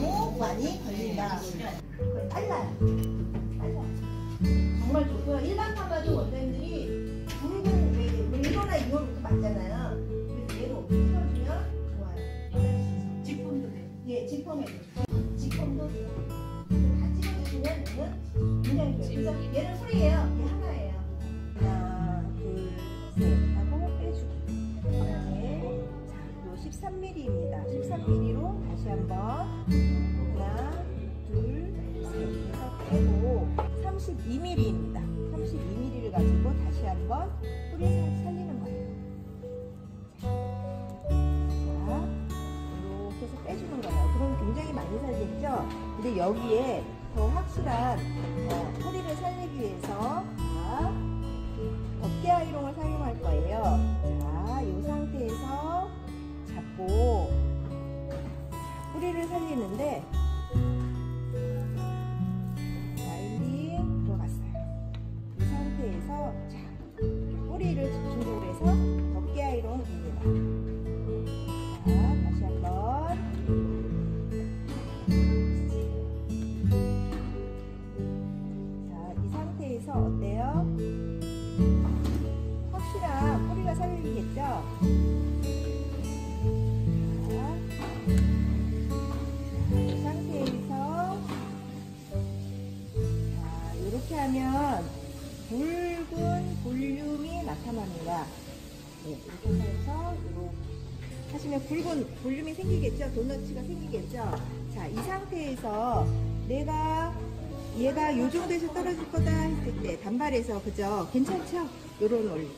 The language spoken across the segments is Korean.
너무 많이 걸린다. 그걸 빨라요. 빨라. 정말 좋고요. 일반 파마도 원장님들이 왜 1호나 2호부터 맞잖아요. 그래서 얘로 풀어주면 좋아요. 직분도 돼. 예, 직폼에 직폼도 다 찍어주시면 얘는 굉장히 좋아요. 그래서 얘는 풀이에요. 한번 뿌리 살- 살리는 거예요. 자, 이렇게 해서 빼주는 거예요. 그럼 굉장히 많이 살겠죠? 근데 여기에 더 확실한 어, 뿌리를 살리기 위해서 네, 이렇게 해서 이렇게 하시면 붉은 볼륨이 생기겠죠? 도너츠가 생기겠죠? 자, 이 상태에서 내가 얘가 요 정도에서 떨어질 거다 했을 때 단발에서 그죠? 괜찮죠? 요런 원리.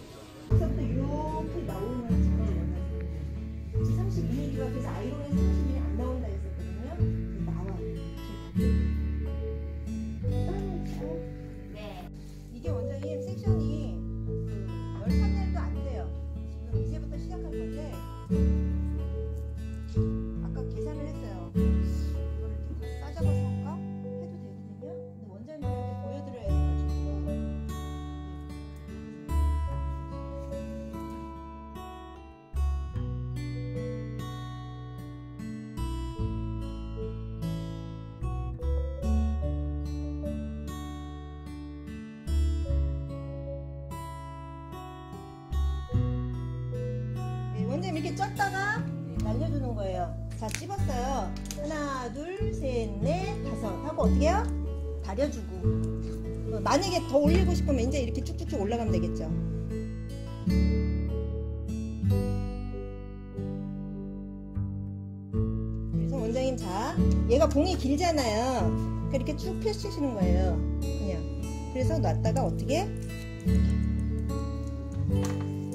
네, 원장님 이렇게 쪘다가 날려주는 거예요. 자, 찝었어요. 하나, 둘, 셋, 넷, 다섯 하고 어떻게 해요? 다려주고. 어, 만약에 더 올리고 싶으면 이제 이렇게 쭉쭉쭉 올라가면 되겠죠. 그래서 원장님 자, 얘가 봉이 길잖아요. 그러니까 이렇게 쭉 펼치시는 거예요. 그냥. 그래서 놨다가 어떻게?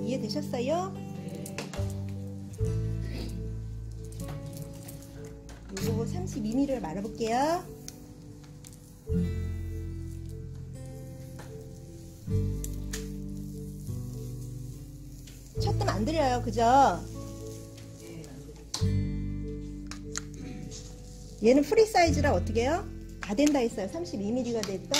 이해되셨어요? 요거 32mm를 말아볼게요. 첫 뜸 안 들여요, 그죠? 얘는 프리 사이즈라 어떻게 해요? 다 된다 했어요. 32mm가 됐다.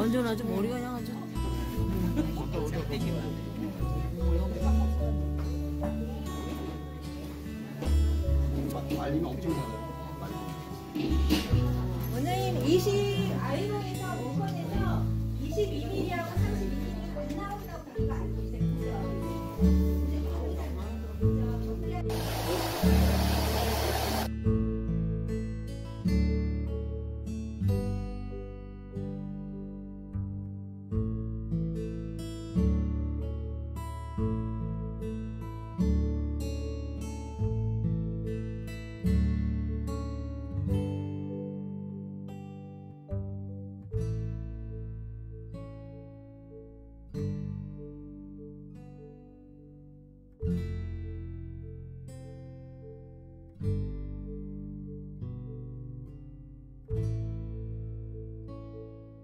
완전 아주 머리가 그냥 아주 말리면 엄청 나요. 원장님 20 아이롱에서 5번에서 22mm